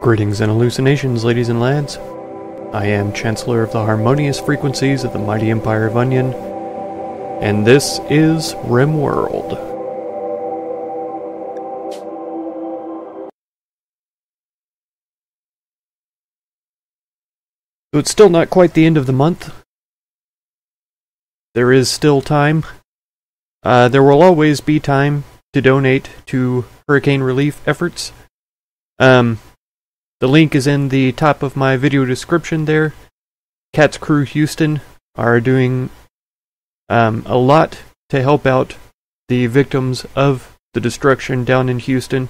Greetings and hallucinations, ladies and lads. I am Chancellor of the Harmonious Frequencies of the Mighty Empire of Onion, and this is RimWorld. So it's still not quite the end of the month. There is still time. Uh, there will always be time to donate to hurricane relief efforts. Um, the link is in the top of my video description there. Kat's Krew Houston are doing um, a lot to help out the victims of the destruction down in Houston.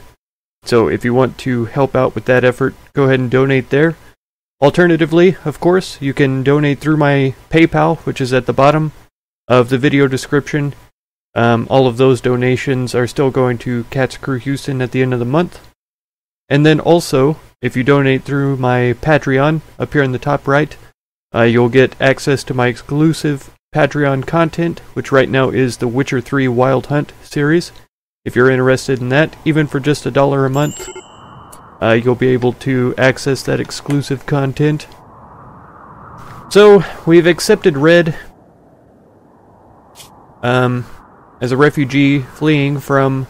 So if you want to help out with that effort, go ahead and donate there. Alternatively, of course, you can donate through my PayPal, which is at the bottom of the video description. Um, all of those donations are still going to Kat's Krew Houston at the end of the month. And then also, if you donate through my Patreon up here in the top right, uh, you'll get access to my exclusive Patreon content, which right now is the Witcher 3 Wild Hunt series. If you're interested in that, even for just a dollar a month, uh, you'll be able to access that exclusive content. So, we've accepted Red um, as a refugee fleeing from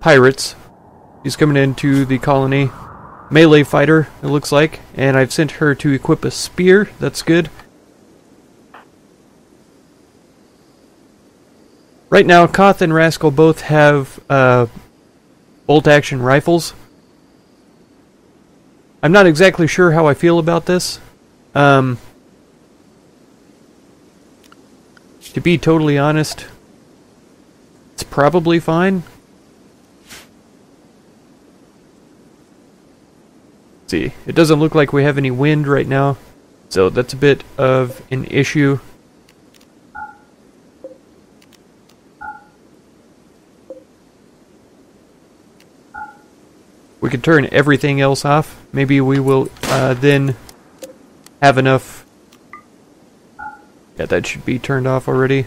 pirates He's coming into the colony. Melee fighter, it looks like. And I've sent her to equip a spear. That's good. Right now, Coth and Rascal both have uh, bolt-action rifles. I'm not exactly sure how I feel about this. Um, to be totally honest, it's probably fine. See. It doesn't look like we have any wind right now, so that's a bit of an issue. We could turn everything else off. Maybe we will uh, then have enough... Yeah, that should be turned off already.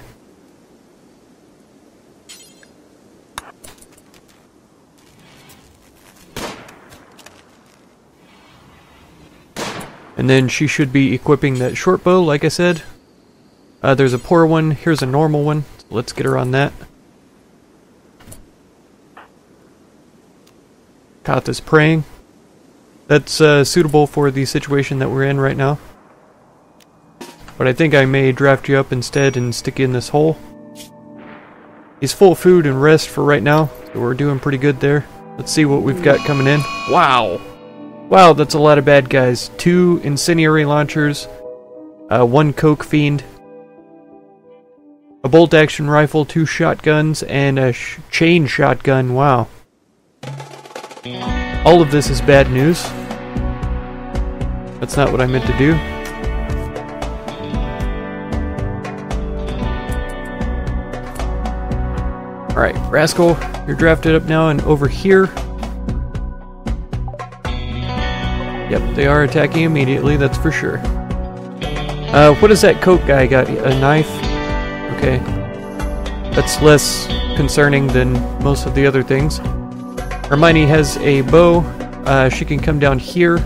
And then she should be equipping that short bow, like I said. Uh, there's a poor one, here's a normal one. So let's get her on that. Coth is praying. That's uh, suitable for the situation that we're in right now. But I think I may draft you up instead and stick you in this hole. He's full food and rest for right now, so we're doing pretty good there. Let's see what we've got coming in. Wow! Wow, that's a lot of bad guys. Two incendiary launchers, uh, one coke fiend, a bolt action rifle, two shotguns, and a sh chain shotgun. Wow. All of this is bad news. That's not what I meant to do. Alright, Rascal, you're drafted up now and over here. Yep, they are attacking immediately, that's for sure. Uh, what does that coat guy got? A knife? Okay. That's less concerning than most of the other things. Hermione has a bow. Uh, she can come down here.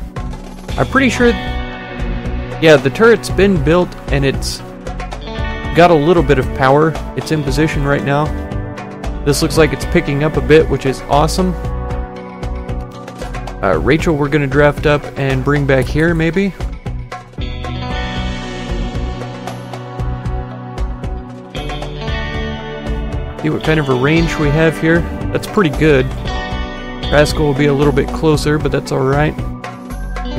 I'm pretty sure... Yeah, the turret's been built and it's got a little bit of power. It's in position right now. This looks like it's picking up a bit, which is awesome. Uh, Rachel, we're going to draft up and bring back here, maybe? See what kind of a range we have here. That's pretty good. Rascal will be a little bit closer, but that's alright.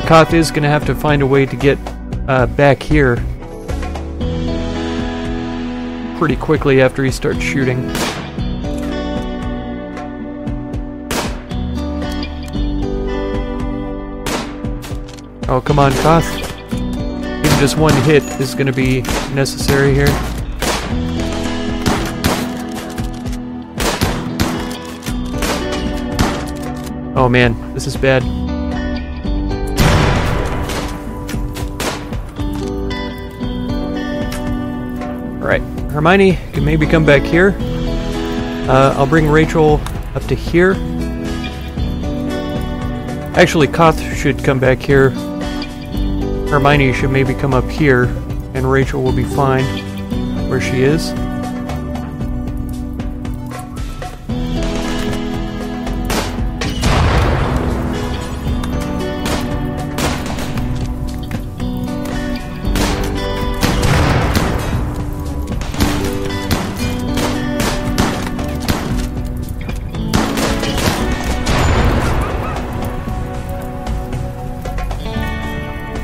Coth is going to have to find a way to get uh, back here pretty quickly after he starts shooting. Oh, come on, Coth. Even just one hit is going to be necessary here. Oh man, this is bad. Alright, Hermione can maybe come back here. Uh, I'll bring Rachel up to here. Actually, Coth should come back here. Hermione should maybe come up here, and Rachel will be fine where she is.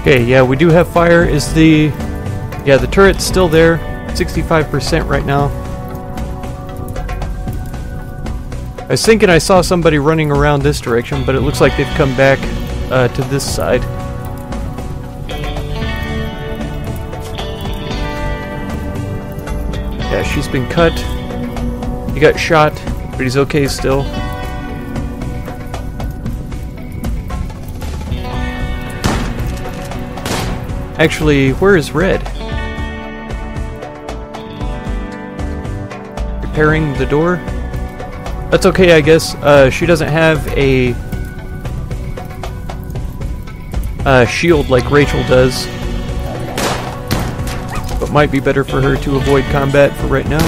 Okay, yeah, we do have fire. Is the... Yeah, the turret's still there. 65% right now. I was thinking I saw somebody running around this direction, but it looks like they've come back uh, to this side. Yeah, she's been cut. He got shot, but he's okay still. Actually, where is Red? Repairing the door? That's okay, I guess. Uh, she doesn't have a uh, shield like Rachel does. But might be better for her to avoid combat for right now.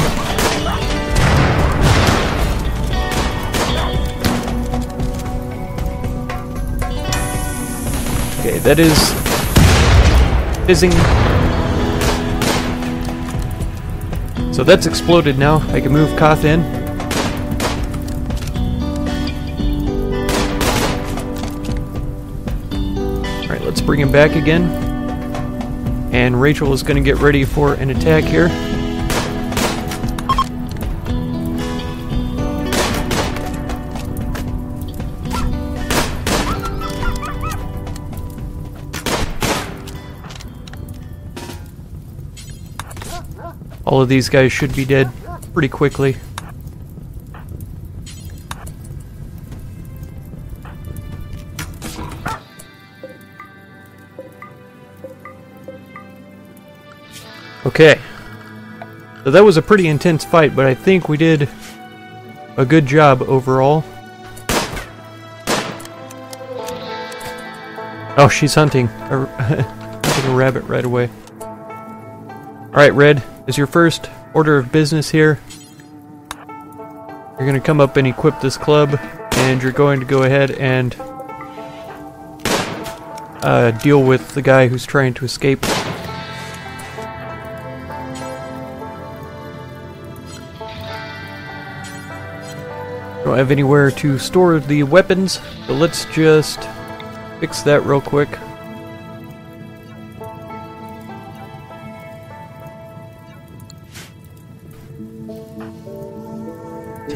Okay, that is fizzing. So that's exploded now. I can move Coth in. Alright, let's bring him back again. And Rachel is going to get ready for an attack here. All of these guys should be dead pretty quickly. Okay. So that was a pretty intense fight, but I think we did a good job overall. Oh, she's hunting a, hunting a rabbit right away. Alright, Red, is your first order of business here. You're going to come up and equip this club, and you're going to go ahead and uh, deal with the guy who's trying to escape. Don't have anywhere to store the weapons, but let's just fix that real quick.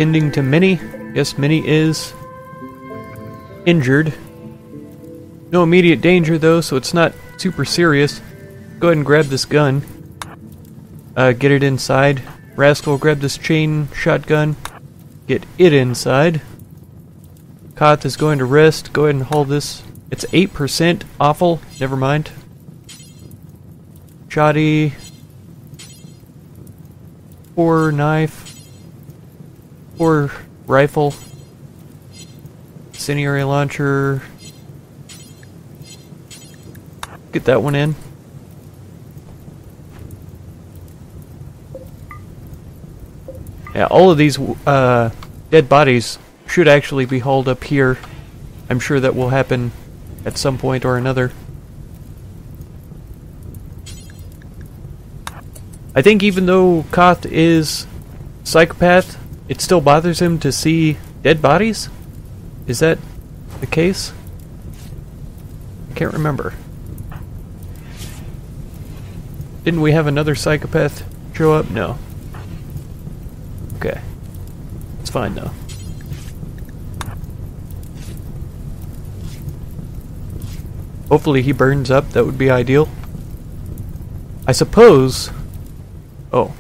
Tending to Minnie. Yes, Minnie is injured. No immediate danger though, so it's not super serious. Go ahead and grab this gun. Uh, get it inside. Rascal, grab this chain shotgun. Get it inside. Coth is going to rest. Go ahead and hold this. It's 8%. Awful. Never mind. Shoddy. Four knife. Or rifle. Incendiary launcher. Get that one in. Yeah, all of these uh, dead bodies should actually be hauled up here. I'm sure that will happen at some point or another. I think even though Coth is psychopath, it still bothers him to see dead bodies? Is that the case? I can't remember. Didn't we have another psychopath show up? No. Okay. It's fine though. Hopefully he burns up, that would be ideal. I suppose... Oh,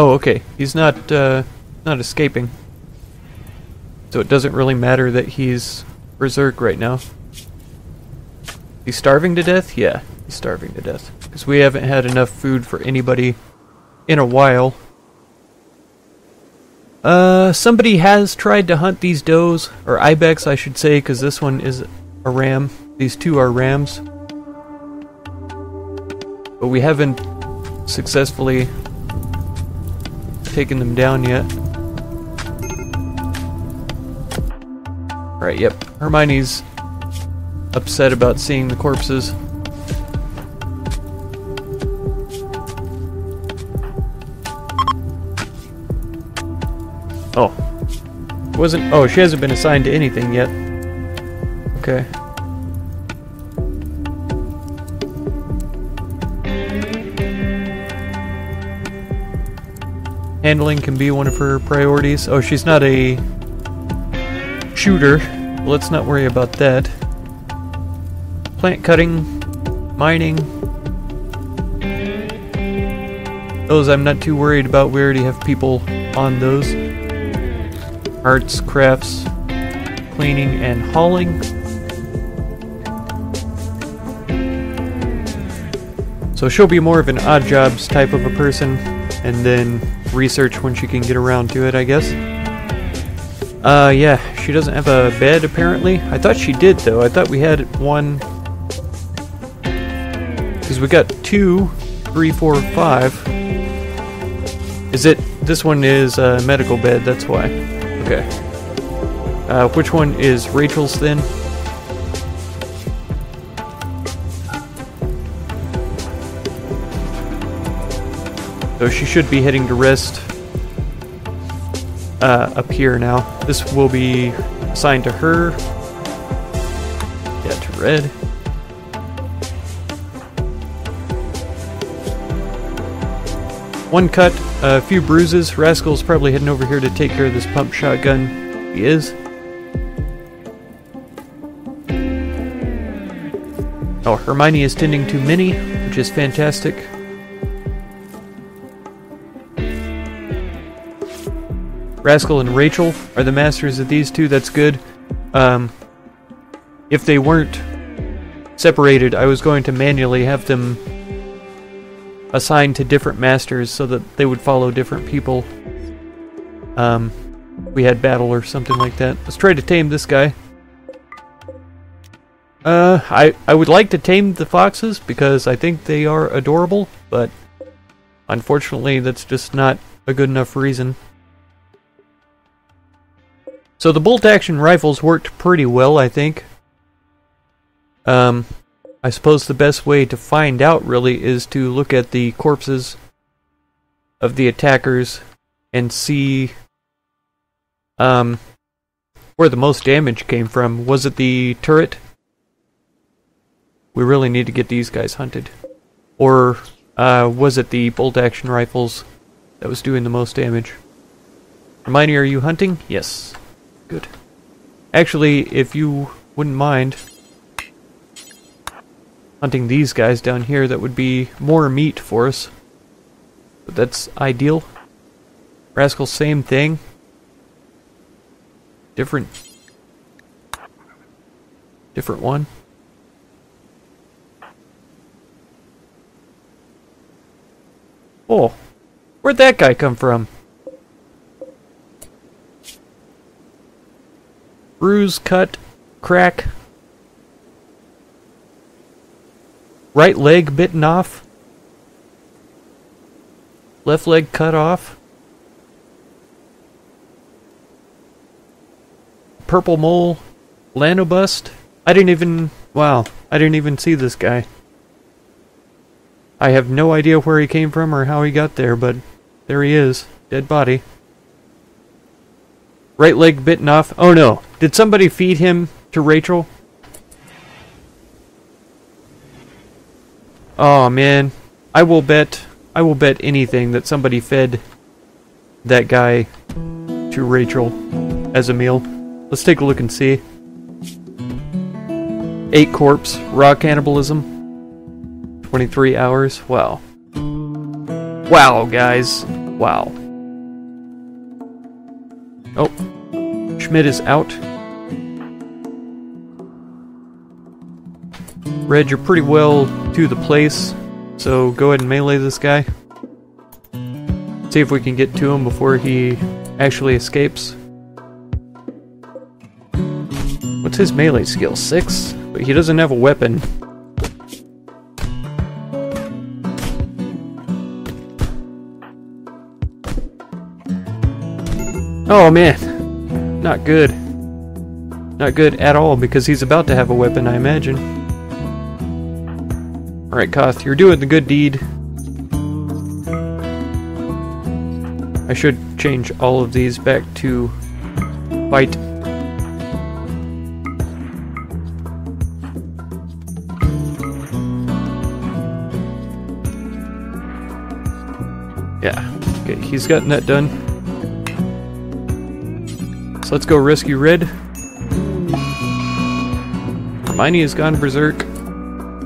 Oh, okay. He's not, uh, not escaping. So it doesn't really matter that he's berserk right now. He's starving to death? Yeah, he's starving to death. Because we haven't had enough food for anybody in a while. Uh, somebody has tried to hunt these does, or ibex I should say, because this one is a ram. These two are rams. But we haven't successfully taken them down yet. Right, yep. Hermione's upset about seeing the corpses. Oh. Wasn't- oh, she hasn't been assigned to anything yet. Okay. Handling can be one of her priorities. Oh, she's not a shooter. Let's not worry about that. Plant cutting, mining. Those I'm not too worried about. We already have people on those. Arts, crafts, cleaning, and hauling. So she'll be more of an odd jobs type of a person, and then research when she can get around to it, I guess. Uh, yeah, she doesn't have a bed apparently. I thought she did though. I thought we had one. Because we got two, three, four, five. Is it? This one is a medical bed, that's why. Okay. Uh, which one is Rachel's then? So she should be heading to rest uh, up here now. This will be assigned to her. Yeah, to red. One cut, a few bruises. Rascal's probably heading over here to take care of this pump shotgun. He is. Oh, Hermione is tending to Minnie, which is fantastic. Rascal and Rachel are the masters of these two. That's good. Um, if they weren't separated, I was going to manually have them assigned to different masters so that they would follow different people. Um, we had battle or something like that. Let's try to tame this guy. Uh, I, I would like to tame the foxes because I think they are adorable, but unfortunately that's just not a good enough reason. So the bolt action rifles worked pretty well, I think. Um, I suppose the best way to find out really is to look at the corpses of the attackers and see um, where the most damage came from. Was it the turret? We really need to get these guys hunted. Or uh, was it the bolt action rifles that was doing the most damage? Hermione, are you hunting? Yes. Good. Actually, if you wouldn't mind hunting these guys down here, that would be more meat for us. But that's ideal. Rascal, same thing. Different... Different one. Oh, where'd that guy come from? Bruise, cut, crack. Right leg bitten off. Left leg cut off. Purple mole, lanobust. I didn't even, wow, I didn't even see this guy. I have no idea where he came from or how he got there, but there he is, dead body. Right leg bitten off. Oh no. Did somebody feed him to Rachel? Oh man. I will bet I will bet anything that somebody fed that guy to Rachel as a meal. Let's take a look and see. Ate corpse, raw cannibalism. 23 hours. Wow. Wow, guys. Wow. Oh, Schmidt is out. Red, you're pretty well to the place, so go ahead and melee this guy. See if we can get to him before he actually escapes. What's his melee skill? Six? But he doesn't have a weapon. Oh man, not good. Not good at all because he's about to have a weapon, I imagine. Alright, Coth, you're doing the good deed. I should change all of these back to white. Yeah, okay, he's gotten that done. So let's go rescue Red. Hermione has gone berserk.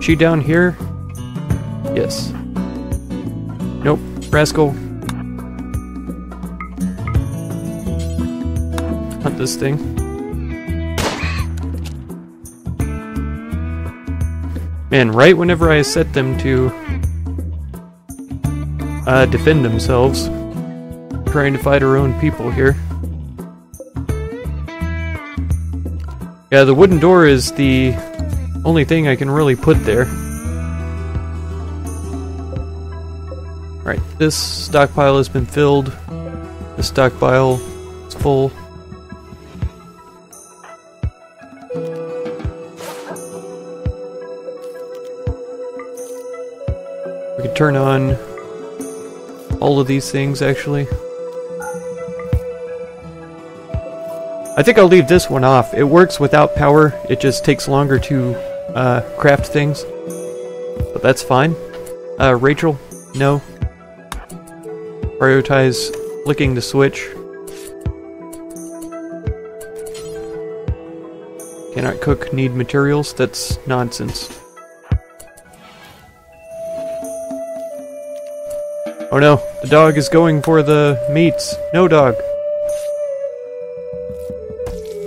She down here? Yes. Nope. Rascal. Hunt this thing. Man, right whenever I set them to uh, defend themselves, trying to fight our own people here. Yeah, the wooden door is the only thing I can really put there. Right, this stockpile has been filled. The stockpile is full. We can turn on all of these things, actually. I think I'll leave this one off. It works without power, it just takes longer to uh, craft things. But that's fine. Uh, Rachel, no. Prioritize flicking the switch. Cannot cook, need materials? That's nonsense. Oh no, the dog is going for the meats. No dog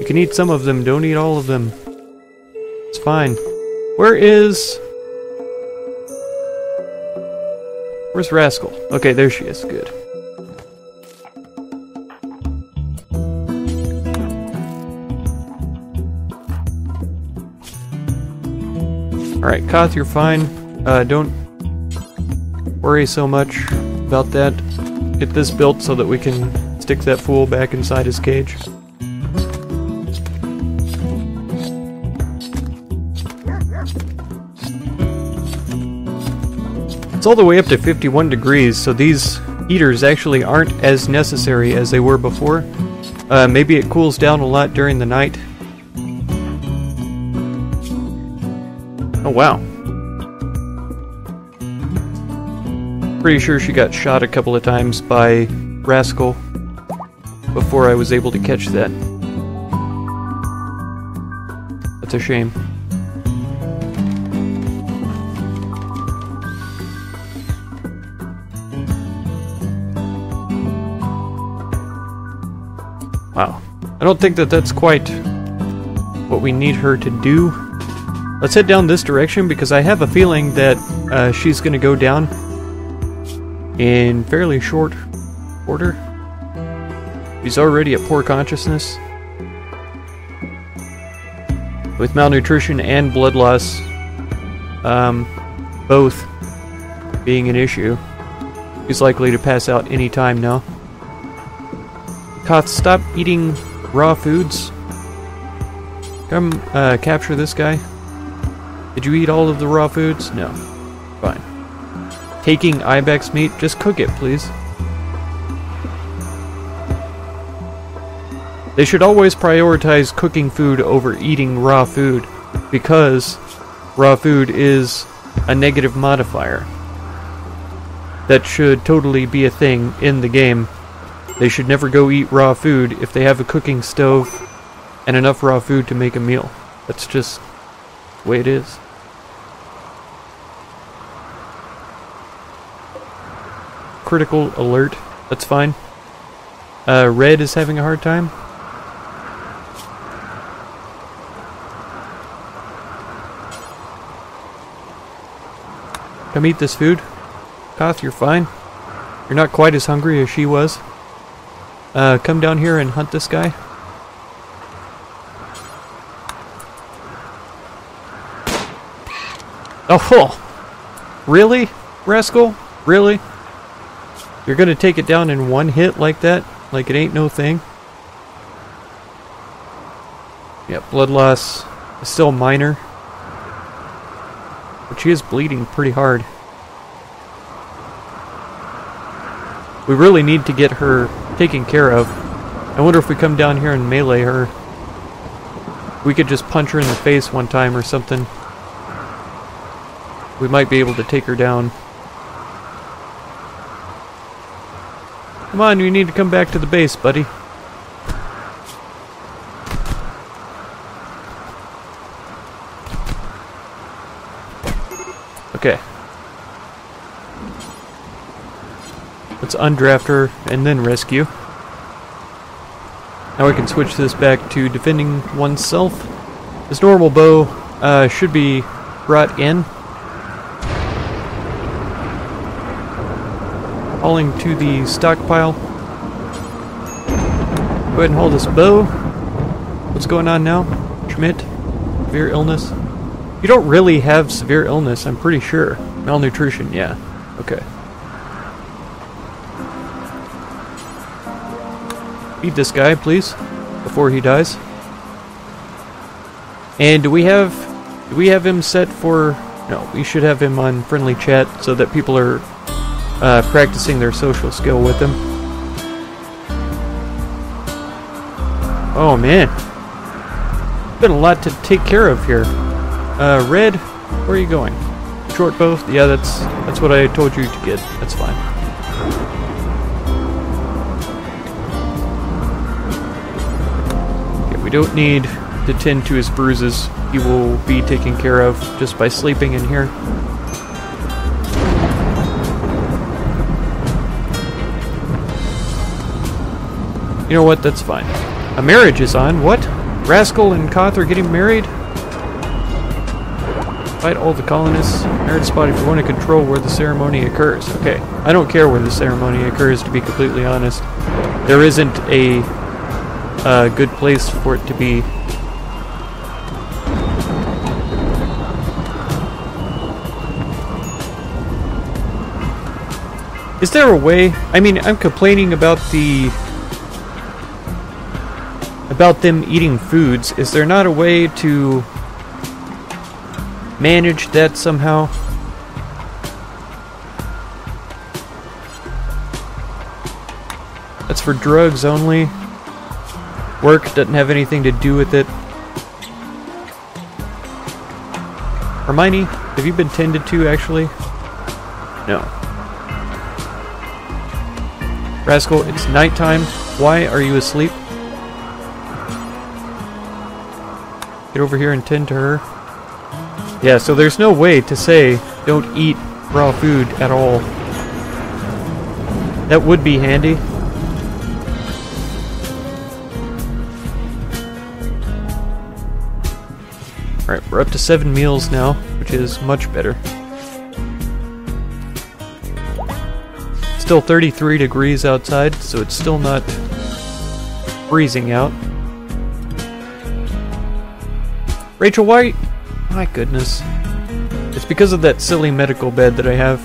can eat some of them, don't eat all of them. It's fine. Where is... Where's Rascal? Okay, there she is. Good. Alright, Coth, you're fine. Uh, don't worry so much about that. Get this built so that we can stick that fool back inside his cage. All the way up to 51 degrees, so these heaters actually aren't as necessary as they were before. Uh, maybe it cools down a lot during the night. Oh wow. Pretty sure she got shot a couple of times by Rascal before I was able to catch that. That's a shame. I don't think that that's quite what we need her to do. Let's head down this direction because I have a feeling that uh, she's going to go down in fairly short order. She's already at poor consciousness. With malnutrition and blood loss um, both being an issue, she's likely to pass out any time now. Coth, stop eating raw foods. Come uh, capture this guy. Did you eat all of the raw foods? No. Fine. Taking ibex meat, just cook it, please. They should always prioritize cooking food over eating raw food, because raw food is a negative modifier. That should totally be a thing in the game they should never go eat raw food if they have a cooking stove and enough raw food to make a meal. That's just the way it is. Critical alert. That's fine. Uh, Red is having a hard time. Come eat this food. Coth, you're fine. You're not quite as hungry as she was. Uh, come down here and hunt this guy? Oh, really? Rascal? Really? You're gonna take it down in one hit like that? Like it ain't no thing? Yeah, blood loss is still minor. But she is bleeding pretty hard. We really need to get her taken care of. I wonder if we come down here and melee her. We could just punch her in the face one time or something. We might be able to take her down. Come on, you need to come back to the base, buddy. Okay. Let's undraft her and then rescue. Now we can switch this back to defending oneself. This normal bow uh, should be brought in. Hauling to the stockpile. Go ahead and hold this bow. What's going on now? Schmidt? Severe illness? You don't really have severe illness, I'm pretty sure. Malnutrition, yeah. Okay. Feed this guy, please, before he dies. And do we have do we have him set for no, we should have him on friendly chat so that people are uh, practicing their social skill with him. Oh man. Been a lot to take care of here. Uh, red, where are you going? Short bow? Yeah, that's that's what I told you to get. That's fine. We don't need to tend to his bruises. He will be taken care of just by sleeping in here. You know what? That's fine. A marriage is on. What? Rascal and Coth are getting married? Fight all the colonists. Marriage spot if you want to control where the ceremony occurs. Okay. I don't care where the ceremony occurs, to be completely honest. There isn't a uh, good place for it to be. Is there a way? I mean, I'm complaining about the about them eating foods. Is there not a way to manage that somehow? That's for drugs only. Work doesn't have anything to do with it. Hermione, have you been tended to actually? No. Rascal, it's nighttime. Why are you asleep? Get over here and tend to her. Yeah, so there's no way to say don't eat raw food at all. That would be handy. We're up to seven meals now, which is much better. Still 33 degrees outside, so it's still not freezing out. Rachel White! My goodness. It's because of that silly medical bed that I have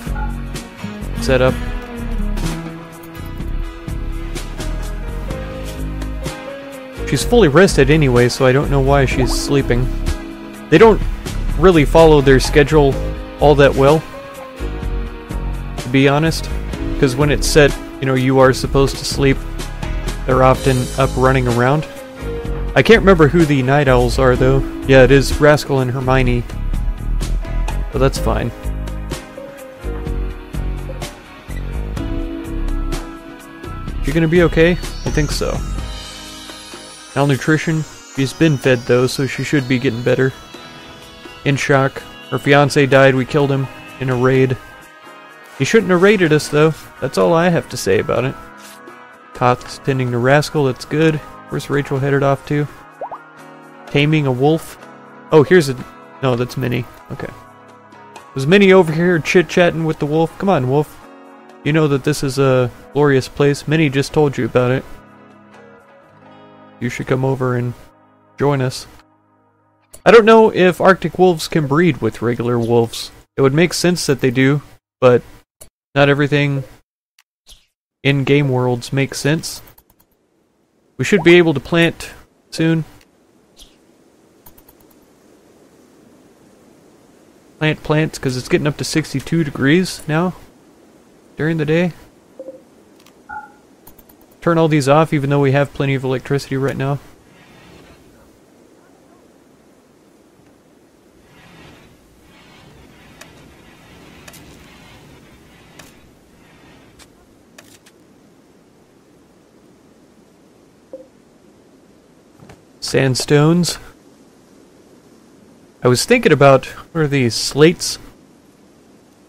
set up. She's fully rested anyway, so I don't know why she's sleeping. They don't really follow their schedule all that well, to be honest. Because when it's set, you know, you are supposed to sleep, they're often up running around. I can't remember who the Night Owls are, though. Yeah, it is Rascal and Hermione. But that's fine. You're gonna be okay? I think so. Malnutrition? She's been fed though, so she should be getting better. In shock. Her fiance died, we killed him in a raid. He shouldn't have raided us though. That's all I have to say about it. Coth's tending to Rascal, that's good. Where's Rachel headed off to? Taming a wolf? Oh, here's a... No, that's Minnie. Okay. Was Minnie over here chit-chatting with the wolf? Come on, wolf. You know that this is a glorious place. Minnie just told you about it. you should come over and join us. I don't know if Arctic wolves can breed with regular wolves. It would make sense that they do, but not everything in game worlds makes sense. We should be able to plant soon. Plant plants because it's getting up to 62 degrees now during the day. Turn all these off even though we have plenty of electricity right now. Sandstones. I was thinking about, what are these, slates?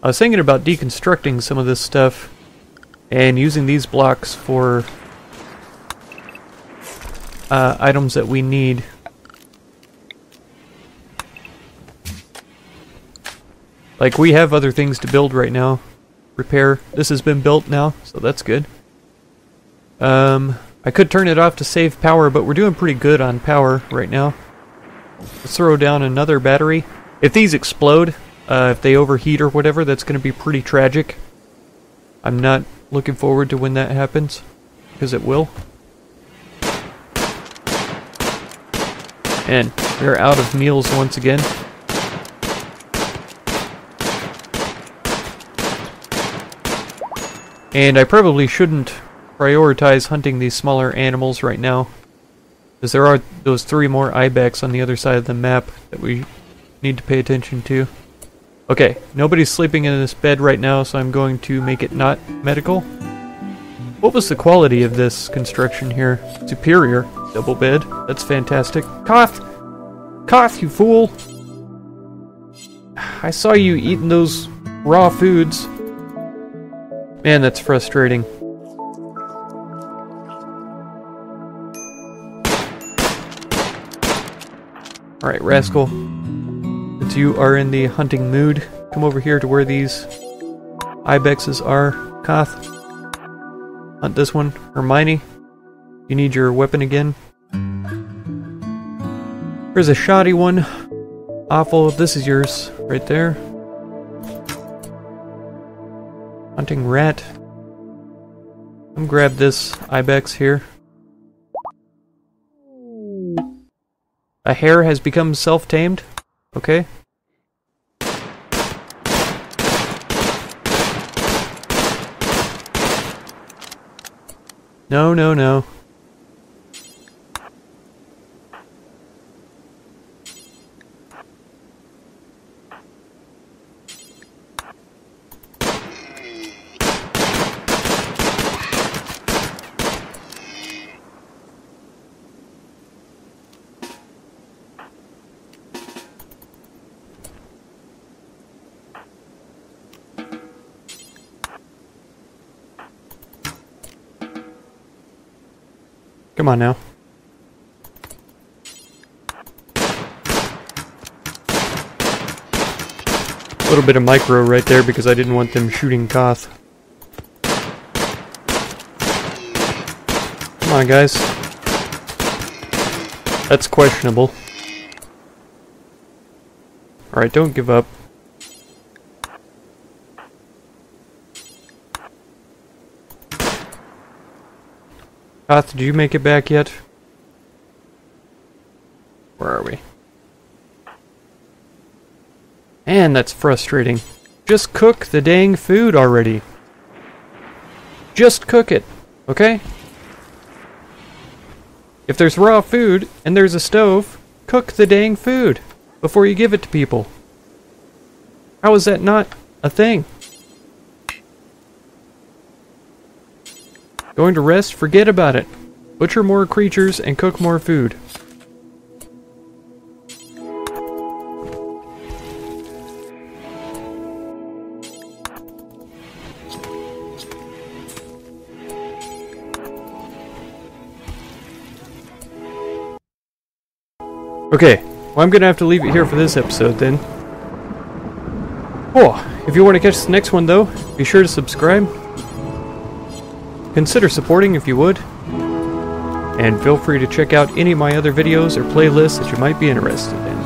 I was thinking about deconstructing some of this stuff and using these blocks for uh, items that we need. Like, we have other things to build right now. Repair. This has been built now, so that's good. Um, I could turn it off to save power, but we're doing pretty good on power right now. Let's throw down another battery. If these explode, uh, if they overheat or whatever, that's going to be pretty tragic. I'm not looking forward to when that happens, because it will. And we're out of meals once again. And I probably shouldn't prioritize hunting these smaller animals right now. Because there are those three more ibex on the other side of the map that we need to pay attention to. Okay, nobody's sleeping in this bed right now, so I'm going to make it not medical. What was the quality of this construction here? Superior. Double bed. That's fantastic. Coth! Coth, you fool! I saw you eating those raw foods. Man, that's frustrating. Alright, Rascal. Since you are in the hunting mood, come over here to where these ibexes are. Coth. Hunt this one. Hermione. You need your weapon again. Here's a shoddy one. Awful. This is yours. Right there. Hunting rat. Come grab this ibex here. A hare has become self-tamed? Okay. No, no, no. Come on now. A little bit of micro right there because I didn't want them shooting Coth. Come on, guys. That's questionable. Alright, don't give up. Coth, did you make it back yet? Where are we? And that's frustrating. Just cook the dang food already. Just cook it, okay? If there's raw food and there's a stove, cook the dang food before you give it to people. How is that not a thing? Going to rest? Forget about it. Butcher more creatures and cook more food. Okay, well I'm gonna have to leave it here for this episode then. Oh, if you want to catch the next one though, be sure to subscribe Consider supporting if you would. and feel free to check out any of my other videos or playlists that you might be interested in.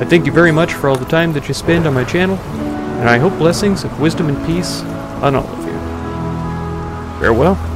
I thank you very much for all the time that you spend on my channel, and I hope blessings of wisdom and peace on all of you. Farewell.